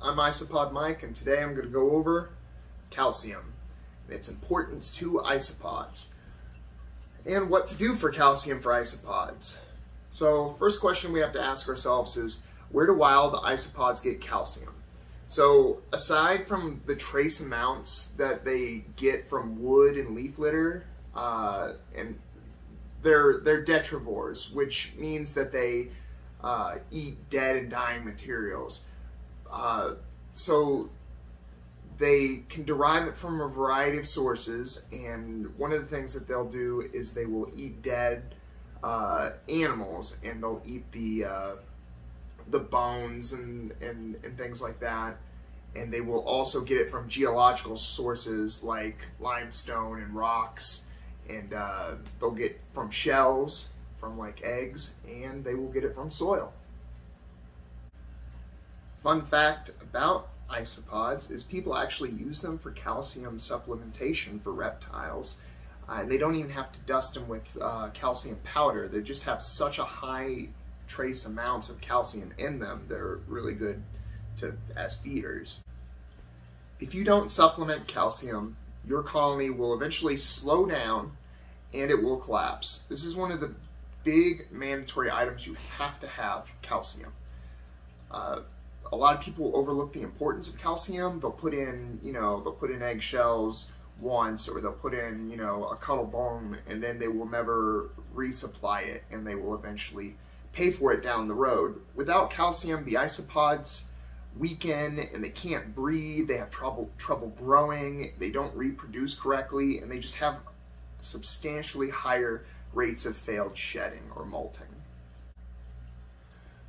I'm Isopod Mike, and today I'm going to go over calcium and its importance to isopods and what to do for calcium for isopods. So, first question we have to ask ourselves is where do wild isopods get calcium? So, aside from the trace amounts that they get from wood and leaf litter, uh, and they're they're detrivores, which means that they uh, eat dead and dying materials. Uh, so they can derive it from a variety of sources, and one of the things that they'll do is they will eat dead uh, animals, and they'll eat the uh, the bones and, and and things like that. And they will also get it from geological sources like limestone and rocks, and uh, they'll get from shells, from like eggs, and they will get it from soil. Fun fact about isopods is people actually use them for calcium supplementation for reptiles. Uh, they don't even have to dust them with uh, calcium powder. They just have such a high trace amounts of calcium in them. They're really good to as feeders. If you don't supplement calcium, your colony will eventually slow down and it will collapse. This is one of the big mandatory items you have to have calcium. Uh, a lot of people overlook the importance of calcium. They'll put in, you know, they'll put in eggshells once or they'll put in, you know, a cuttle bone and then they will never resupply it and they will eventually pay for it down the road. Without calcium, the isopods weaken and they can't breathe, they have trouble trouble growing, they don't reproduce correctly, and they just have substantially higher rates of failed shedding or molting.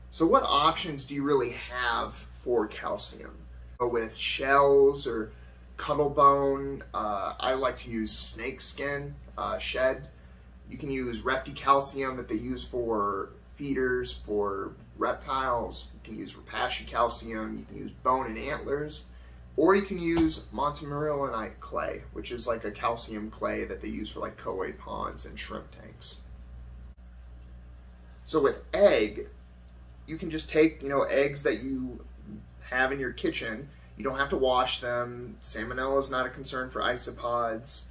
So what options do you really have for calcium? With shells or cuttle bone, uh, I like to use snake skin uh, shed. You can use ReptiCalcium that they use for feeders, for reptiles. You can use Repashy calcium. You can use bone and antlers. Or you can use montmorillonite clay, which is like a calcium clay that they use for like koi ponds and shrimp tanks. So with egg, you can just take, you know, eggs that you have in your kitchen. You don't have to wash them. Salmonella is not a concern for isopods.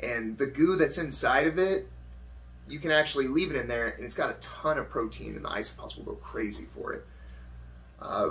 And the goo that's inside of it, you can actually leave it in there and it's got a ton of protein and the isopods will go crazy for it. Uh,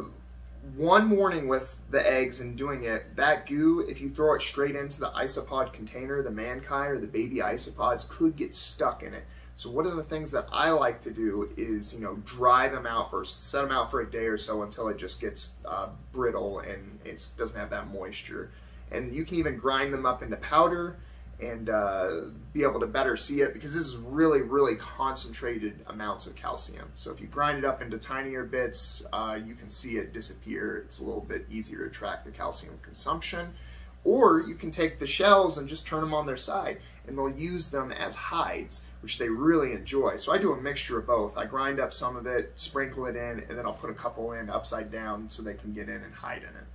one morning with the eggs and doing it, that goo, if you throw it straight into the isopod container, the mancae or the baby isopods could get stuck in it. So one of the things that I like to do is, you know, dry them out first, set them out for a day or so until it just gets uh, brittle and it doesn't have that moisture. And you can even grind them up into powder and uh, be able to better see it because this is really, really concentrated amounts of calcium. So if you grind it up into tinier bits, uh, you can see it disappear. It's a little bit easier to track the calcium consumption. Or you can take the shells and just turn them on their side and they'll use them as hides, which they really enjoy. So I do a mixture of both. I grind up some of it, sprinkle it in, and then I'll put a couple in upside down so they can get in and hide in it.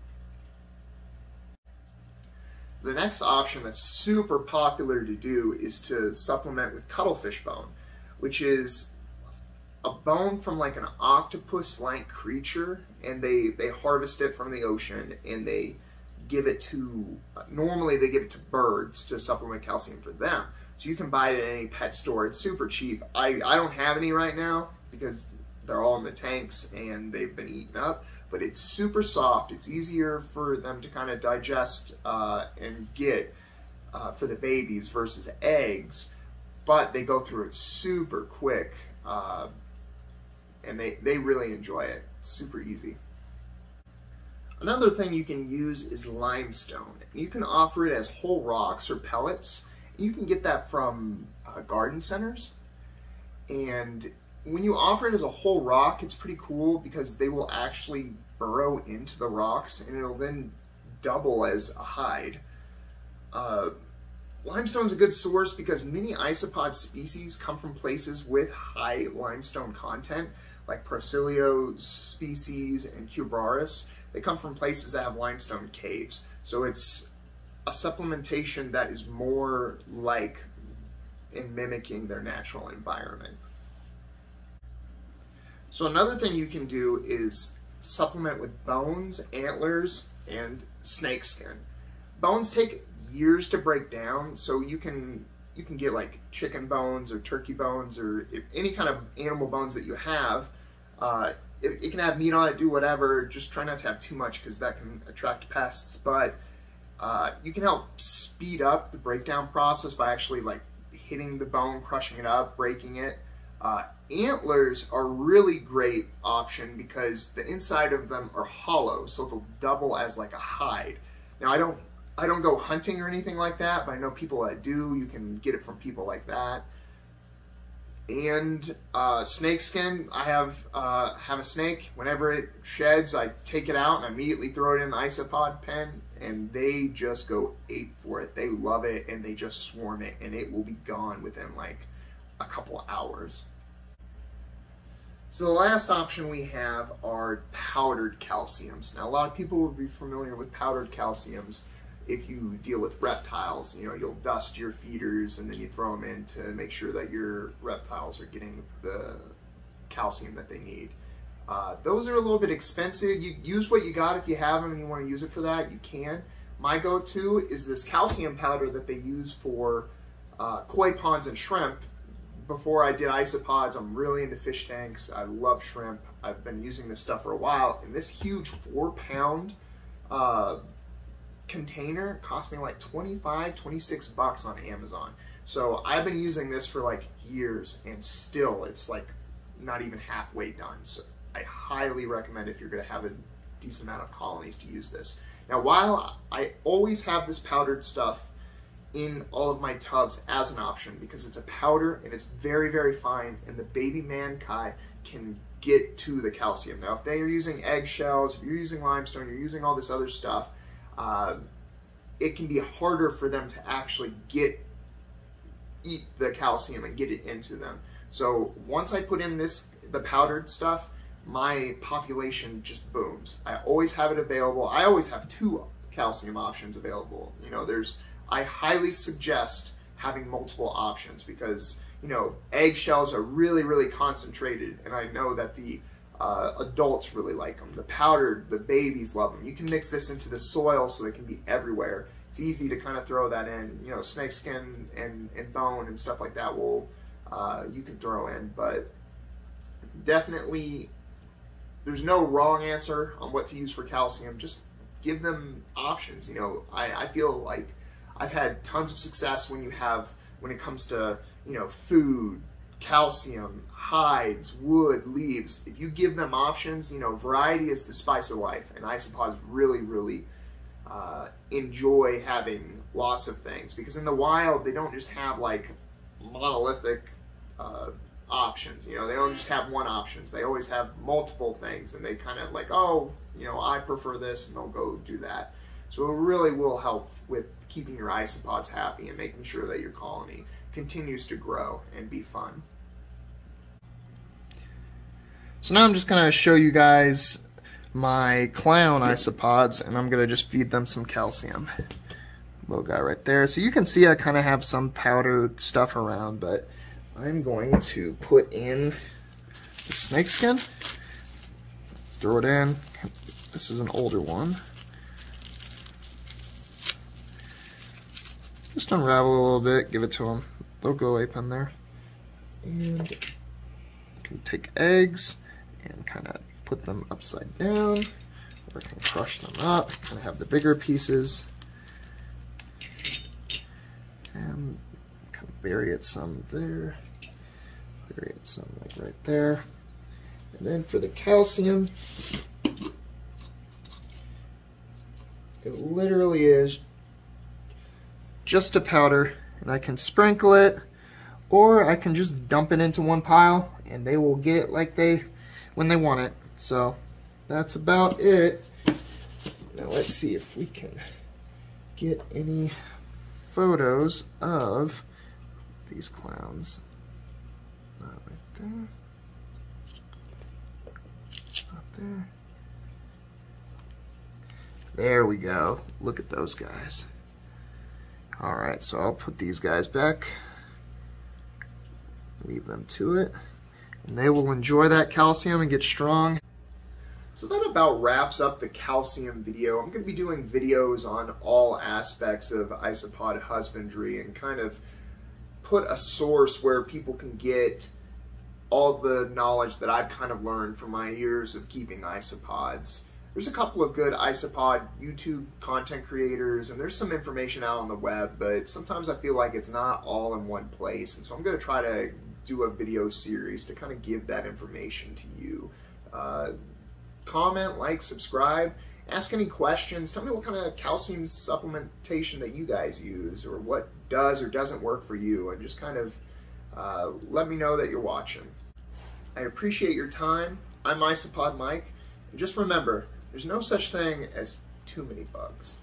The next option that's super popular to do is to supplement with cuttlefish bone, which is a bone from like an octopus-like creature, and they, they harvest it from the ocean, and they give it to, normally they give it to birds to supplement calcium for them. So you can buy it at any pet store. It's super cheap. I, I don't have any right now because they're all in the tanks and they've been eaten up, but it's super soft. It's easier for them to kind of digest uh, and get uh, for the babies versus eggs, but they go through it super quick uh, and they, they really enjoy it. It's super easy. Another thing you can use is limestone. You can offer it as whole rocks or pellets. You can get that from uh, garden centers. And when you offer it as a whole rock, it's pretty cool because they will actually burrow into the rocks and it'll then double as a hide. Uh, limestone is a good source because many isopod species come from places with high limestone content, like Porcellio species and Cubaris. They come from places that have limestone caves. So it's a supplementation that is more like in mimicking their natural environment. So another thing you can do is supplement with bones, antlers, and snake skin. Bones take years to break down, so you can you can get like chicken bones or turkey bones or any kind of animal bones that you have. Uh, it, it, can have meat on it, do whatever. Just try not to have too much because that can attract pests. But uh, you can help speed up the breakdown process by actually like hitting the bone, crushing it up, breaking it. Uh, antlers are really great option because the inside of them are hollow, so they'll double as like a hide. Now I don't I don't go hunting or anything like that, but I know people that do. You can get it from people like that. And uh, snake skin, I have uh, have a snake. Whenever it sheds, I take it out and immediately throw it in the isopod pen, and they just go ape for it. They love it and they just swarm it, and it will be gone within like a couple hours. So the last option we have are powdered calciums. Now a lot of people will be familiar with powdered calciums if you deal with reptiles, you know, you'll dust your feeders and then you throw them in to make sure that your reptiles are getting the calcium that they need. Uh, those are a little bit expensive. You use what you got if you have them and you want to use it for that, you can. My go-to is this calcium powder that they use for uh, koi ponds and shrimp. Before I did isopods, I'm really into fish tanks. I love shrimp. I've been using this stuff for a while, and this huge four pound uh, container cost me like 25, 26 bucks on Amazon. So I've been using this for like years and still it's like not even halfway done. So I highly recommend if you're gonna have a decent amount of colonies to use this. Now while I always have this powdered stuff in all of my tubs as an option because it's a powder and it's very, very fine and the baby mancae can get to the calcium. Now if they are using eggshells, if you're using limestone, you're using all this other stuff, uh, it can be harder for them to actually get eat the calcium and get it into them. So once I put in this the powdered stuff, my population just booms. I always have it available. I always have two calcium options available. You know, there's I highly suggest having multiple options because you know eggshells are really really concentrated, and I know that the uh, adults really like them. The powdered, the babies love them. You can mix this into the soil so they can be everywhere. It's easy to kind of throw that in. You know, snake skin and, and bone and stuff like that will uh, you can throw in, but definitely there's no wrong answer on what to use for calcium. Just give them options. You know, I, I feel like I've had tons of success when you have when it comes to you know food, calcium, hides, wood, leaves. If you give them options, you know, variety is the spice of life, and isopods really, really uh, enjoy having lots of things because in the wild they don't just have like monolithic uh, options. You know, they don't just have one options. They always have multiple things, and they kind of like, oh, you know, I prefer this, and they'll go do that. So it really will help with keeping your isopods happy and making sure that your colony continues to grow and be fun. So now I'm just going to show you guys my clown isopods and I'm going to just feed them some calcium. Little guy right there. So you can see I kind of have some powdered stuff around, but I'm going to put in the snake skin. Throw it in. This is an older one. Just unravel a little bit, give it to them. They'll go ape in there. And you can take eggs and kind of put them upside down, or I can crush them up, kind of have the bigger pieces, and kind of bury it some there, bury it some like right there. And then for the calcium, it literally is just a powder, and I can sprinkle it, or I can just dump it into one pile, and they will get it like they when they want it. So that's about it. Now let's see if we can get any photos of these clowns. Not right there. Up there. There we go. Look at those guys. Alright, so I'll put these guys back. Leave them to it and they will enjoy that calcium and get strong. So that about wraps up the calcium video. I'm going to be doing videos on all aspects of isopod husbandry and kind of put a source where people can get all the knowledge that I've kind of learned from my years of keeping isopods. There's a couple of good isopod YouTube content creators and there's some information out on the web, but sometimes I feel like it's not all in one place. And so I'm going to try to do a video series to kind of give that information to you. Uh, comment, like, subscribe, ask any questions. Tell me what kind of calcium supplementation that you guys use or what does or doesn't work for you and just kind of uh, let me know that you're watching. I appreciate your time. I'm Isopod Mike. And just remember, there's no such thing as too many bugs.